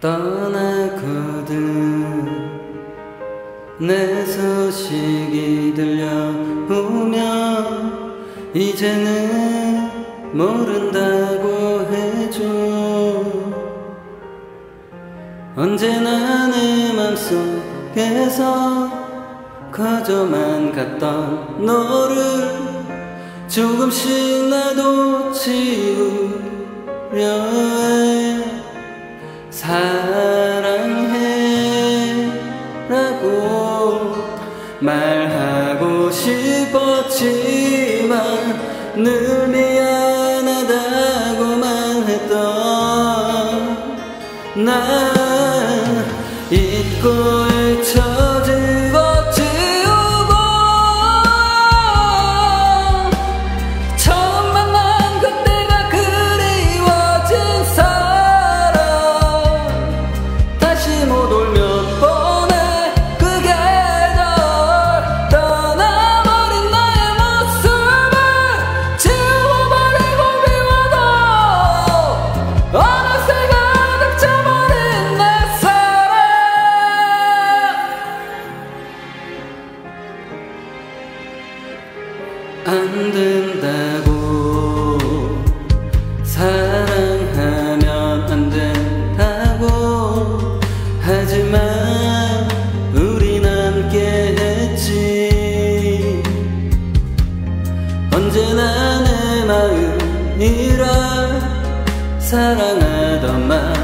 떠나거든. 내 소식이 들려오면 이제는 모른다고 해줘. 언제나 내 맘속에서 커져만 갔던 너를 조금씩 나도 지우려 해 사랑해라고 말하고 싶었지만 늘 미안하다고만 했던 난 잊고 안 된다고 사랑하면 안 된다고 하지만 우린 함께 했지. 언제나 내 마음이라 사랑하던 마